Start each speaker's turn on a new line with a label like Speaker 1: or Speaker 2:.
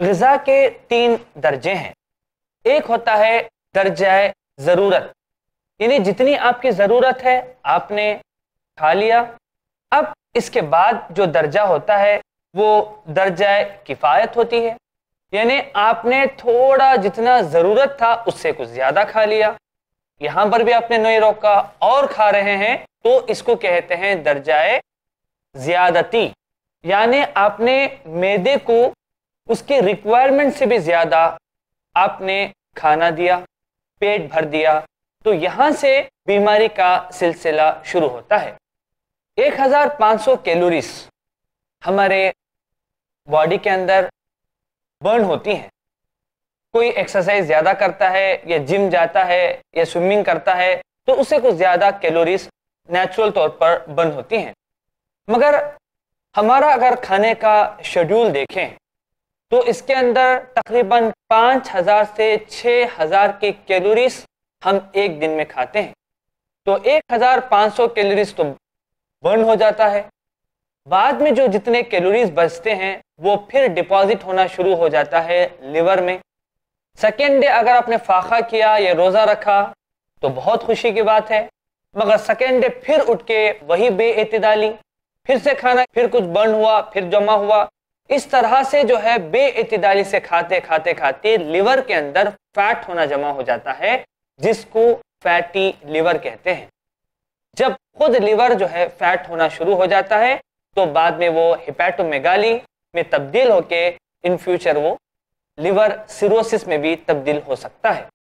Speaker 1: गज़ा के तीन दर्जे हैं। एक होता है दर्जा ज़रूरत। यानी जितनी आपकी ज़रूरत है, आपने खा लिया। अब इसके बाद जो दर्जा होता है, वो दर्जा किफ़ायत होती है। यानी आपने थोड़ा जितना ज़रूरत था, उससे कुछ ज़्यादा खा लिया। यहाँ पर भी आपने नहीं रोका, और खा रहे हैं तो इसको कहते हैं दर्जाए ज्यादती। यानी आपने मैदे को उसके रिक्वायरमेंट से भी ज़्यादा आपने खाना दिया, पेट भर दिया तो यहाँ से बीमारी का सिलसिला शुरू होता है। 1500 कैलोरीज हमारे बॉडी के अंदर बर्न होती हैं। कोई एक्सरसाइज ज़्यादा करता है या जिम जाता है या स्विमिंग करता है तो उससे कुछ ज़्यादा कैलोरीज नेचुरल तौर पर बर्न होती हैं। मगर हमारा अगर खाने का शेड्यूल देखें तो इसके अंदर तकरीबन पाँच हज़ार से छः हज़ार की कैलोरीज हम एक दिन में खाते हैं। तो एक हज़ार पाँच सौ कैलोरीज तो बर्न हो जाता है। बाद में जो जितने कैलोरीज बचते हैं, वो फिर डिपॉजिट होना शुरू हो जाता है लिवर में। सेकेंड डे अगर आपने फाखा किया या रोज़ा रखा तो बहुत खुशी की बात है। मगर सेकेंड डे फिर उठ के वही बेतदाली फिर से खाना, फिर कुछ बर्न हुआ, फिर जमा हुआ इस तरह से जो है बेतदाली से खाते खाते खाते लिवर के अंदर फैट होना जमा हो जाता है, जिसको फैटी लिवर कहते हैं। जब खुद लिवर जो है फैट होना शुरू हो जाता है तो बाद में वो हिपैटोमेगाली में तब्दील होके इन फ्यूचर वो लिवर सिरोसिस में भी तब्दील हो सकता है।